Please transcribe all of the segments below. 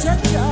cha cha.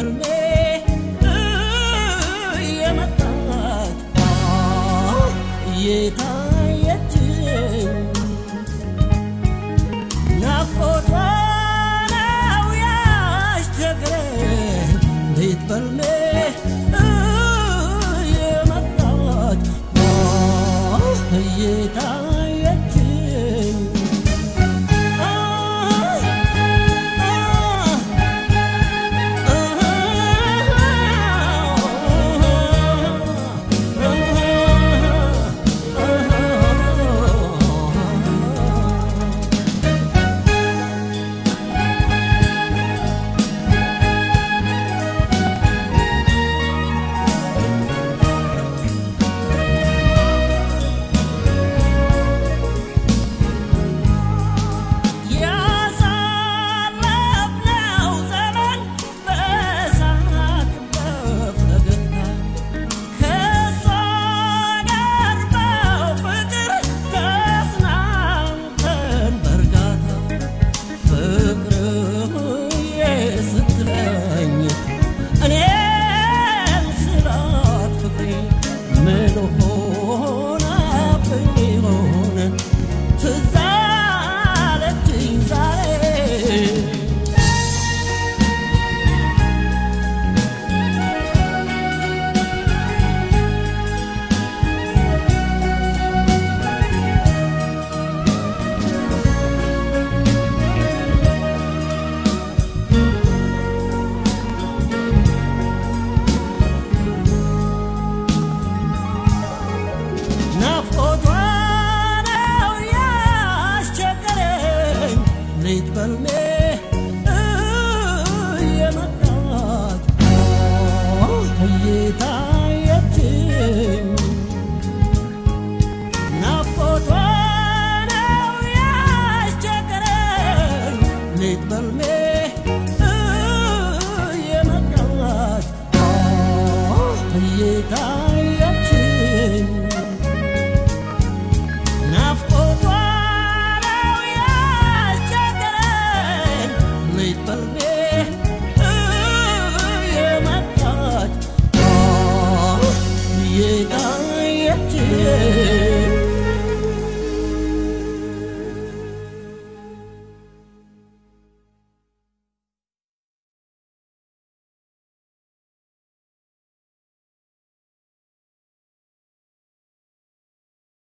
ከርሜ የመጣት የታየችው ናፍቆቷ